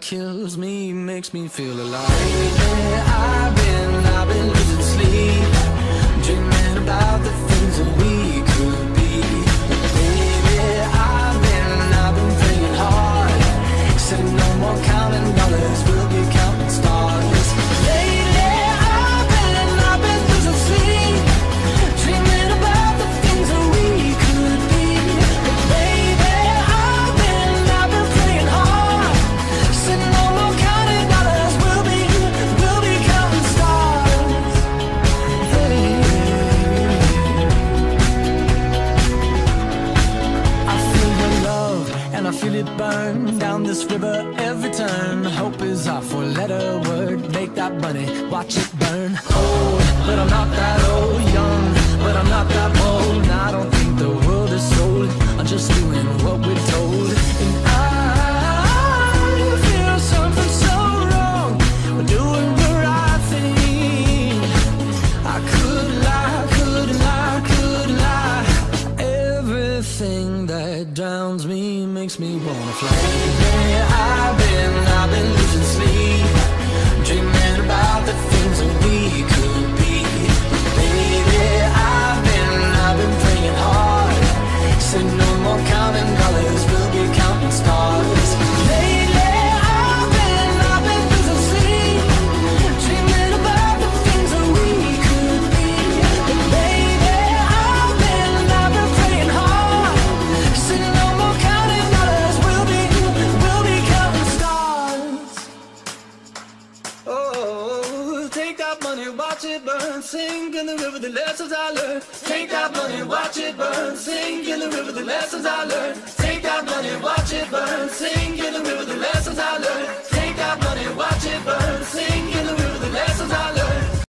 Kills me makes me feel alive. Lately, I've been, I've been losing sleep, it burn down this river every turn. Hope is our four-letter word. Make that money, watch it burn. Old, but I'm not that Drowns me makes me wanna fly. I've been, Take that money, watch it burn. Sink in the river, the lessons I learned. Take that money, watch it burn. Sink in the river, the lessons I learned. Take that money, watch it burn. Sink in the river.